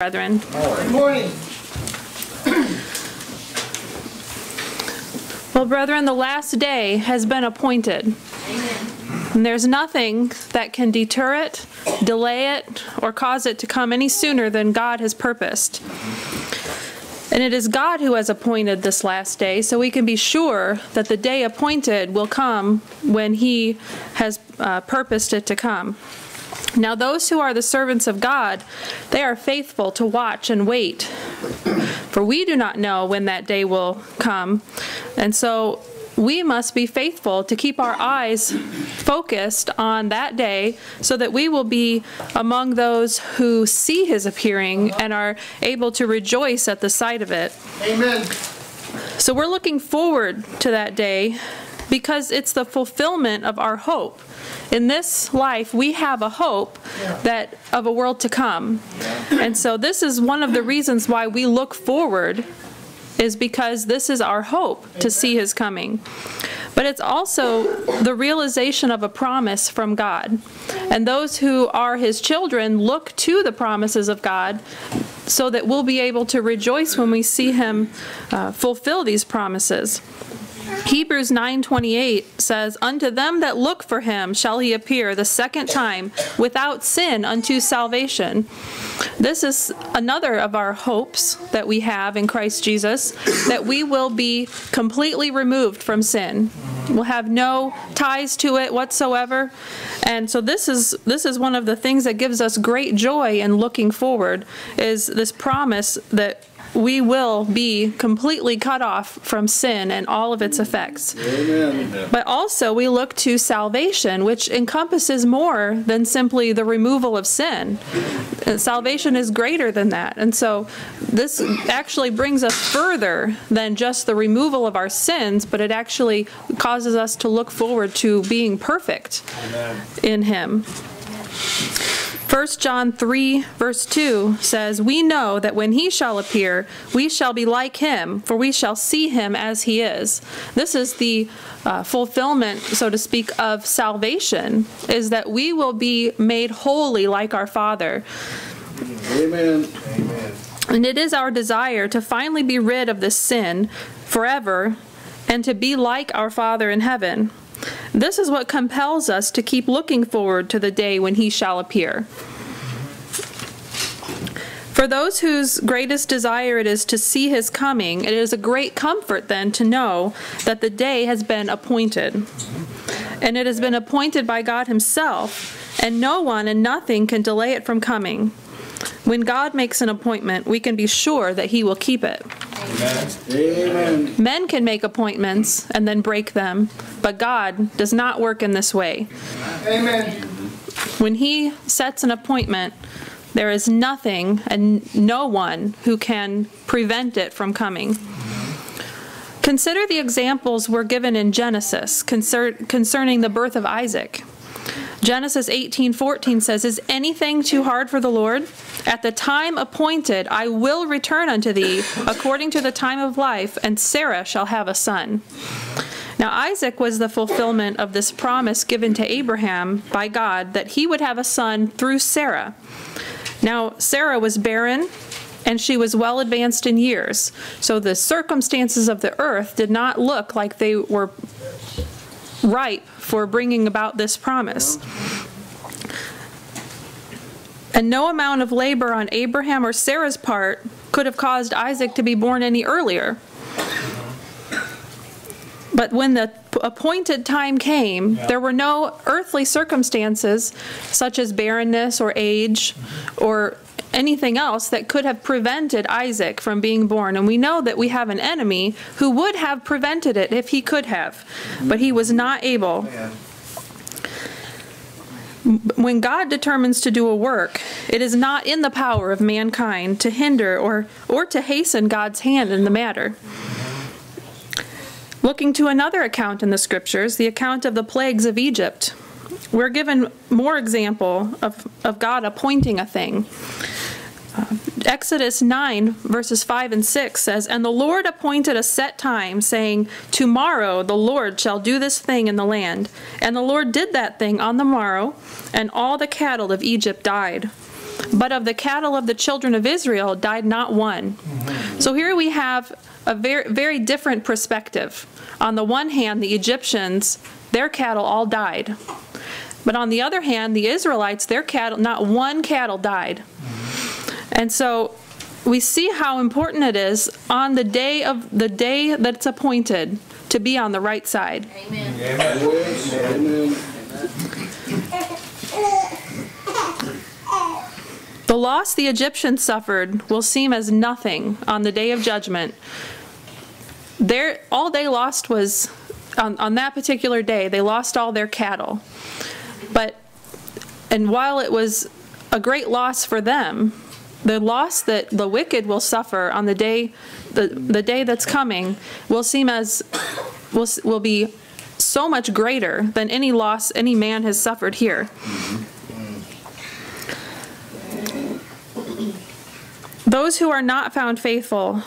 brethren. Good morning. Well, brethren, the last day has been appointed. And there's nothing that can deter it, delay it, or cause it to come any sooner than God has purposed. And it is God who has appointed this last day, so we can be sure that the day appointed will come when He has uh, purposed it to come. Now, those who are the servants of God, they are faithful to watch and wait. For we do not know when that day will come. And so we must be faithful to keep our eyes focused on that day so that we will be among those who see his appearing and are able to rejoice at the sight of it. Amen. So we're looking forward to that day because it's the fulfillment of our hope. In this life, we have a hope that of a world to come. And so this is one of the reasons why we look forward is because this is our hope to see his coming. But it's also the realization of a promise from God. And those who are his children look to the promises of God so that we'll be able to rejoice when we see him uh, fulfill these promises. Hebrews 9:28 says, "Unto them that look for him shall he appear the second time without sin unto salvation." This is another of our hopes that we have in Christ Jesus, that we will be completely removed from sin. We'll have no ties to it whatsoever. And so this is this is one of the things that gives us great joy in looking forward is this promise that we will be completely cut off from sin and all of its effects. Amen. But also, we look to salvation, which encompasses more than simply the removal of sin. Uh, Salvation is greater than that. And so, this actually brings us further than just the removal of our sins, but it actually causes us to look forward to being perfect in Him. 1 John 3, verse 2 says, We know that when he shall appear, we shall be like him, for we shall see him as he is. This is the uh, fulfillment, so to speak, of salvation, is that we will be made holy like our Father. Amen. And it is our desire to finally be rid of this sin forever and to be like our Father in heaven. This is what compels us to keep looking forward to the day when he shall appear. For those whose greatest desire it is to see his coming, it is a great comfort then to know that the day has been appointed. And it has been appointed by God himself, and no one and nothing can delay it from coming. When God makes an appointment, we can be sure that he will keep it. Amen. Men can make appointments and then break them, but God does not work in this way. Amen. When He sets an appointment, there is nothing and no one who can prevent it from coming. Consider the examples we're given in Genesis concer- concerning the birth of Isaac. Genesis 18:14 says, "Is anything too hard for the Lord? At the time appointed I will return unto thee according to the time of life, and Sarah shall have a son." Now Isaac was the fulfillment of this promise given to Abraham by God that he would have a son through Sarah. Now Sarah was barren and she was well advanced in years. So the circumstances of the earth did not look like they were ripe for bringing about this promise. And no amount of labor on Abraham or Sarah's part could have caused Isaac to be born any earlier. But when the appointed time came, there were no earthly circumstances, such as barrenness or age or anything else, that could have prevented Isaac from being born. And we know that we have an enemy who would have prevented it if he could have, but he was not able. When God determines to do a work, it is not in the power of mankind to hinder or, or to hasten God's hand in the matter. Looking to another account in the scriptures, the account of the plagues of Egypt, we're given more example of, of God appointing a thing. Uh, Exodus 9, verses 5 and 6 says, And the Lord appointed a set time, saying, Tomorrow the Lord shall do this thing in the land. And the Lord did that thing on the morrow, and all the cattle of Egypt died. But of the cattle of the children of Israel died not one. So here we have a very, very different perspective. On the one hand, the Egyptians, their cattle all died. But on the other hand, the Israelites, their cattle, not one cattle died. And so we see how important it is on the day of the day that's appointed to be on the right side. Yes, amen. The loss the Egyptians suffered will seem as nothing on the day of judgment. Their, all they lost was, on, on that particular day, they lost all their cattle. But, and while it was a great loss for them, the loss that the wicked will suffer on the day, the, the day that's coming, will seem as, will, will be so much greater than any loss any man has suffered here. Those who are not found faithful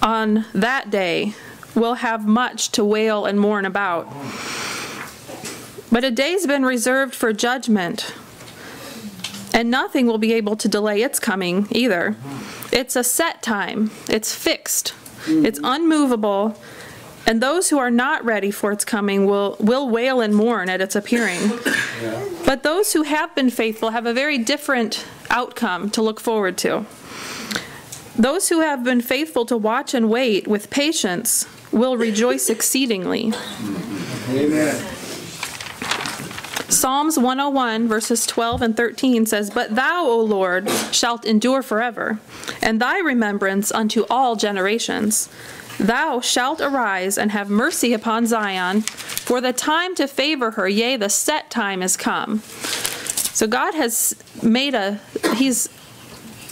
on that day will have much to wail and mourn about. But a day's been reserved for judgment, and nothing will be able to delay its coming either. It's a set time, it's fixed, it's unmovable, and those who are not ready for its coming will, will wail and mourn at its appearing. But those who have been faithful have a very different outcome to look forward to. Those who have been faithful to watch and wait with patience will rejoice exceedingly. Amen. Psalms 101, verses 12 and 13 says, But thou, O Lord, shalt endure forever, and thy remembrance unto all generations. Thou shalt arise and have mercy upon Zion, for the time to favor her, yea, the set time is come. So God has made a, He's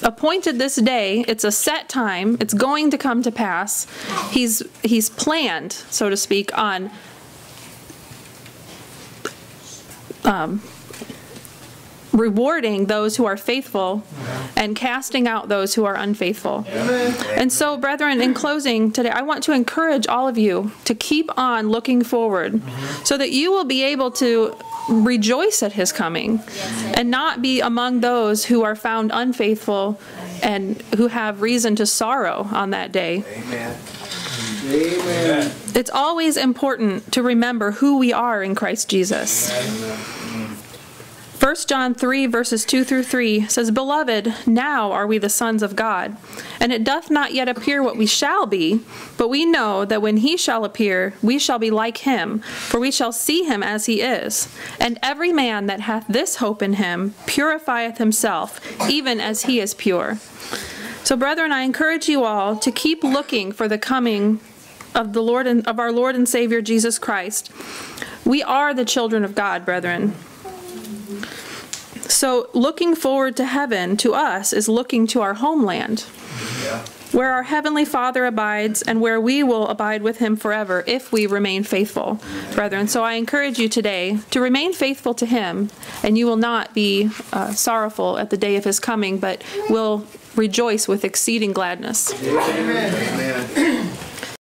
appointed this day. It's a set time. It's going to come to pass. He's He's planned, so to speak, on Um, rewarding those who are faithful and casting out those who are unfaithful. And so, brethren, in closing today, I want to encourage all of you to keep on looking forward mm-hmm. so that you will be able to rejoice at his coming and not be among those who are found unfaithful and who have reason to sorrow on that day. Amen. It's always important to remember who we are in Christ Jesus. 1 John 3, verses 2 through 3 says, Beloved, now are we the sons of God, and it doth not yet appear what we shall be, but we know that when he shall appear, we shall be like him, for we shall see him as he is. And every man that hath this hope in him purifieth himself, even as he is pure. So, brethren, I encourage you all to keep looking for the coming of the Lord and of our Lord and Savior Jesus Christ. We are the children of God, brethren. So, looking forward to heaven to us is looking to our homeland, where our Heavenly Father abides and where we will abide with Him forever if we remain faithful, brethren. So, I encourage you today to remain faithful to Him, and you will not be uh, sorrowful at the day of His coming, but will rejoice with exceeding gladness. Amen.